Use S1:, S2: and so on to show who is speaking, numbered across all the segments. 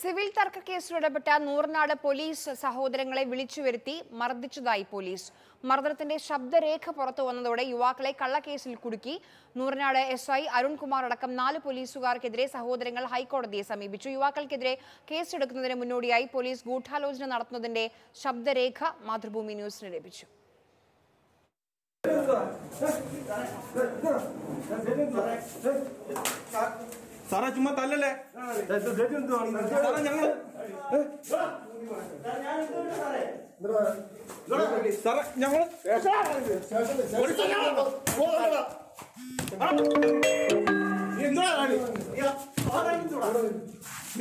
S1: Civil തർക്ക കേസിലിടപെട്ട Noornad police സഹോദരങ്ങളെ വിളിച്ചു വരുത്തി മർദ്ദിച്ചതായി പോലീസ്. മർദ്ദനത്തിന്റെ ശബ്ദരേഖ പുറത്തു വന്നതോടെ യുവാക്കളെ കള്ളക്കേസിൽ കുടുക്കി നൂറിനാട് എസ് ഐ അരുൺകുമാർ അടക്കം നാല് പോലീസുകാർക്കെതിരെ സഹോദരങ്ങൾ ഹൈക്കോടതിയെ സമീപിച്ചു. യുവാക്കൾക്കെതിരെ കേസെടുക്കുന്നതിന് മുന്നോടിയായി പോലീസ് ഗൂഢാലോചന നടത്തുന്നതിന്റെ ശബ്ദരേഖ മാതൃഭൂമി ന്യൂസിന് ലഭിച്ചു.
S2: സാറേ ചുമ്മാ തല്ലല്ലേ? സാറേ ഞങ്ങൾ സാറേ
S3: എന്തുവാ കാണി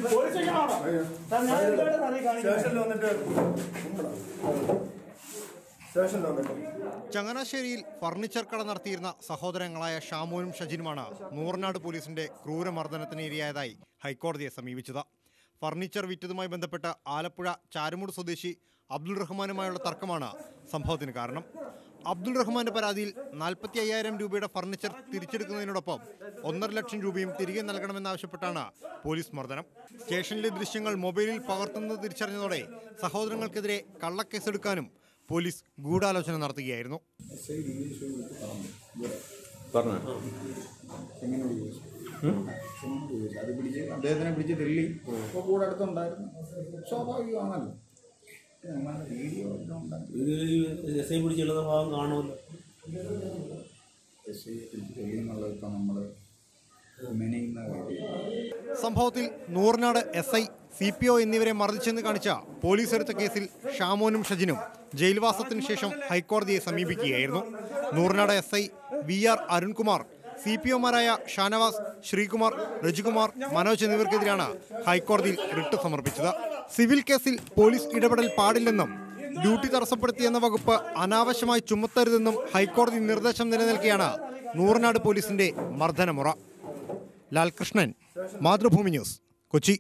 S3: പോലീസ്
S4: സ്റ്റേഷനിൽ വന്നിട്ട് സ്റ്റേഷനിൽ വന്നിട്ട്
S5: ചങ്ങനാശ്ശേരിയിൽ ഫർണിച്ചർ കട നടത്തിയിരുന്ന സഹോദരങ്ങളായ ഷാമോനും ഷജിനുമാണ് നൂറനാട് പോലീസിന്റെ ക്രൂരമർദ്ദനത്തിന് ഇരയായതായി ഹൈക്കോടതിയെ സമീപിച്ചത്. ഫർണിച്ചർ വിറ്റതുമായി ബന്ധപ്പെട്ട് ആലപ്പുഴ ചാരുമൂട് സ്വദേശി അബ്ദുൾ റഹ്മാനുമായുള്ള തർക്കമാണ് സംഭവത്തിന് കാരണം. അബ്ദുൾ റഹ്മാന്റെ പരാതിയിൽ നാൽപ്പത്തി അയ്യായിരം രൂപയുടെ ഫർണിച്ചർ തിരിച്ചെടുക്കുന്നതിനോടൊപ്പം ഒന്നര ലക്ഷം രൂപയും തിരികെ നൽകണമെന്നാവശ്യപ്പെട്ടാണ് പോലീസ് മർദ്ദനം. സ്റ്റേഷനിലെ ദൃശ്യങ്ങൾ മൊബൈലിൽ പകർത്തുന്നത് തിരിച്ചറിഞ്ഞതോടെ സഹോദരങ്ങൾക്കെതിരെ കള്ളക്കേസെടുക്കാനും പോലീസ് ഗൂഢാലോചന നടത്തുകയായിരുന്നു.
S4: അത് പിടിച്ച് അദ്ദേഹത്തിനെ പിടിച്ച് തെള്ളി. അപ്പോൾ കൂടെ അടുത്തുണ്ടായിരുന്നു. സ്വാഭാവികമാണല്ലോ വീഡിയോ എല്ലാം ഉണ്ടാക്കി.
S3: ഇത് എസ് ഐ പിടിച്ചുള്ള ഭാഗം കാണുമല്ലോ.
S4: എസ് ഐ പിടിച്ച് തെള്ളി എന്നുള്ളതൊക്കെ നമ്മൾ മെനയുന്ന കാര്യം
S5: സംഭവത്തിൽ Nooranad S I C P O എന്നിവരെ മർദ്ദിച്ചെന്ന് കാണിച്ച പോലീസ് എടുത്ത കേസിൽ ഷാമോനും ഷജിനും ജയിൽവാസത്തിന് ശേഷം ഹൈക്കോടതിയെ സമീപിക്കുകയായിരുന്നു. Nooranad S I V R Arunkumar C P ഒമാരായ Shanavas Sreekumar Rajikumar Manoj എന്നിവർക്കെതിരെയാണ് ഹൈക്കോടതിയിൽ റിട്ട് സമർപ്പിച്ചത്. സിവിൽ കേസിൽ പോലീസ് ഇടപെടൽ പാടില്ലെന്നും ഡ്യൂട്ടി തടസ്സപ്പെടുത്തിയെന്ന വകുപ്പ് അനാവശ്യമായി ചുമത്തരുതെന്നും ഹൈക്കോടതി നിർദ്ദേശം നിലനിൽക്കെയാണ് നൂറിനാട് പോലീസിന്റെ മർദ്ദനമുറ. ലാൽകൃഷ്ണൻ മാതൃഭൂമി ന്യൂസ് കൊച്ചി.